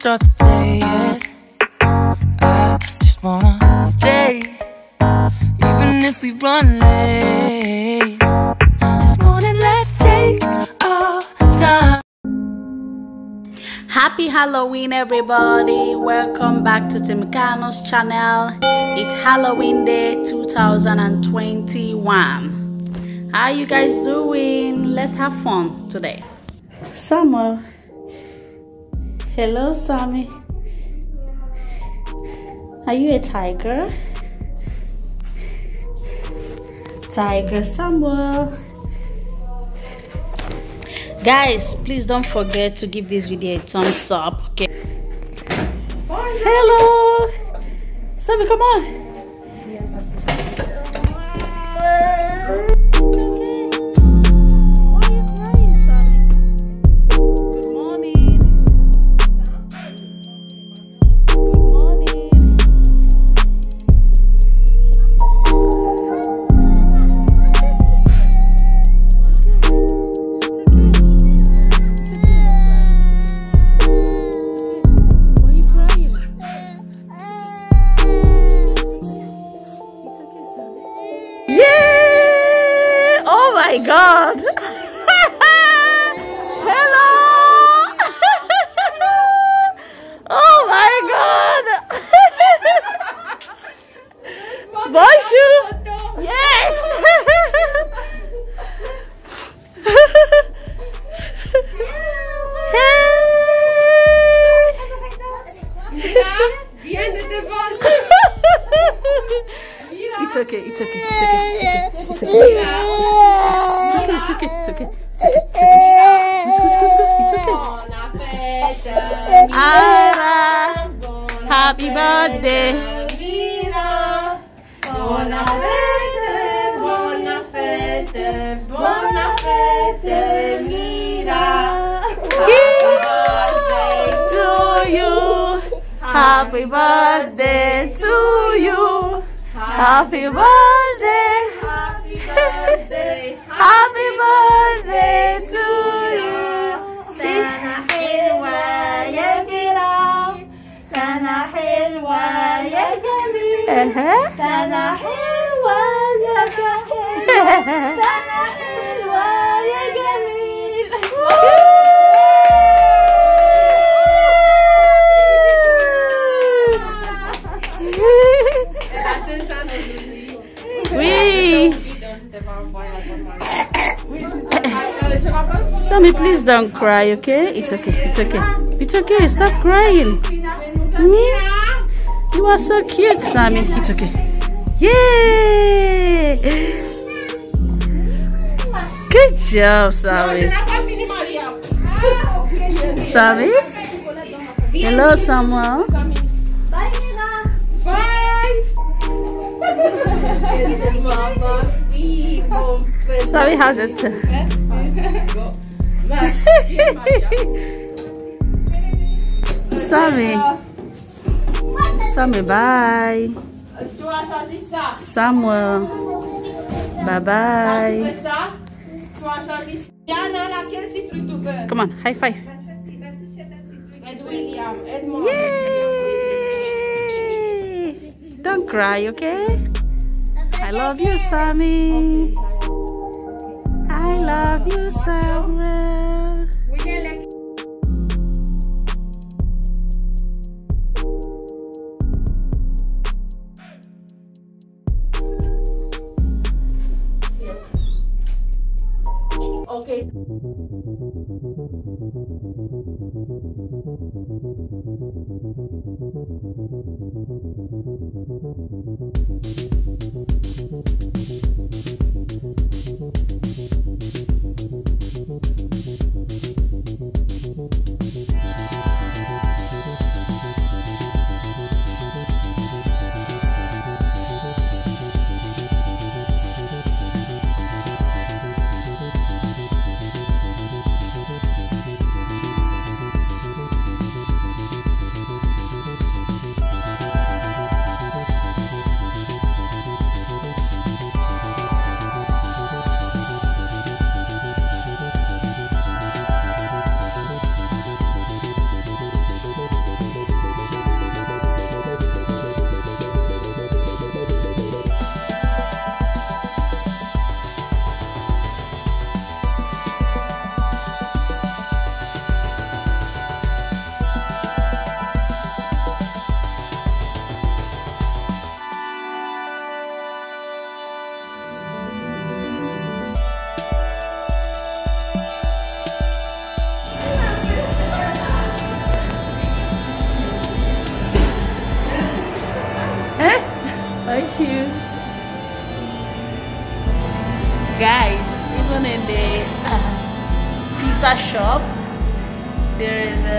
start the day yet. I just wanna stay, even if we run late. This morning, let's take our time. Happy Halloween, everybody! Welcome back to Team Kanu's channel. It's Halloween Day 2021. How you guys doing? Let's have fun today. Samuel. Hello, Sammy. Are you a tiger? Tiger Samuel. Guys, please don't forget to give this video a thumbs up. Okay. Hello. Sammy, come on. God! Hello! oh my god! Bonjour! Yes! It's okay, it's okay, it's okay, it's okay, it's okay. It's okay, Eh. it's okay, it's okay, it's okay, it's okay. Let's go, let's go, let's go. It's okay. Buona festa. Ara, happy birthday. Mira. Buona fete, buona fete, buona fete, Mira. Happy birthday. To you, happy birthday to you, happy birthday, Happy birthday. happy birthday to you. سنة حلوة يا جيران سنة حلوة يا جميل. سنة حلوة يا جميل سنة حلوة Sammy, please don't cry, okay? It's okay, it's okay. It's okay, stop crying. Hmm? You are so cute, Sammy. It's okay. Yay! Good job, Sammy. Sammy? Hello, Samuel. Bye, Bye. Sammy, how's it? Sammy. Sammy, bye. Samuel. Bye bye. Come on, high five. Yay! Don't cry, okay? I love you, Sammy. Love you, so Okay.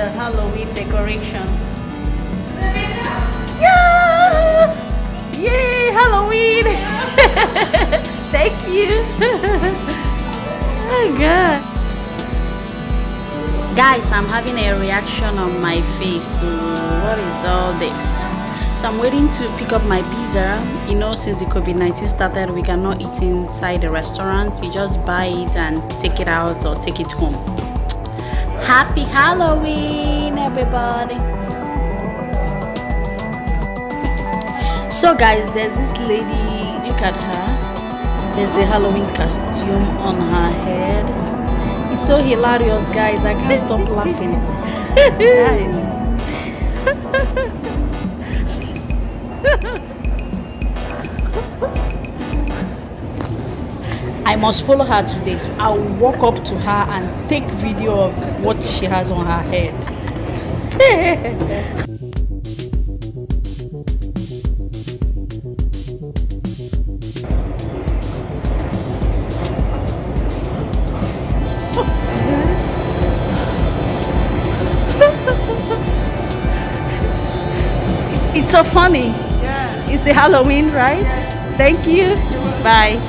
A halloween decorations. Yeah! Yay halloween! Thank you. Oh god. Guys i'm having a reaction on my face so what is all this? So i'm waiting to pick up my pizza. You know since the covid-19 started we cannot eat inside the restaurant. You just buy it and take it out or take it home happy halloween everybody. So guys there's this lady. Look at her. There's a halloween costume on her head. It's so hilarious guys. I can't stop laughing. Guys I must follow her today. I'll walk up to her and take video of what she has on her head. it's so funny. Yeah. It's the Halloween, right? Thank you. Bye.